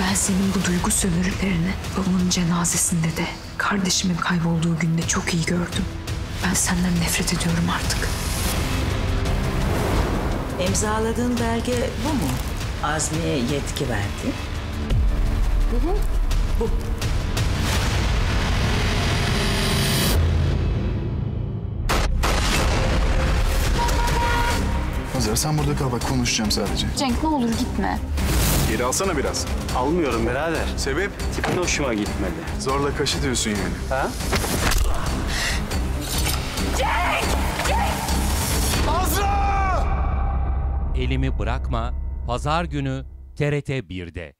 Ben senin bu duygu sömürülerini babamın cenazesinde de kardeşimin kaybolduğu günde çok iyi gördüm. Ben senden nefret ediyorum artık. İmzaladığın belge bu mu? Azmi'ye yetki verdi. Hazar sen burada kal bak konuşacağım sadece. Cenk ne olur gitme. Geri alsana biraz. Almıyorum birader. Sebep? Tipin hoşuma gitmedi. Zorla kaşı diyorsun yani. Ha? Elimi Bırakma Pazar günü TRT 1'de.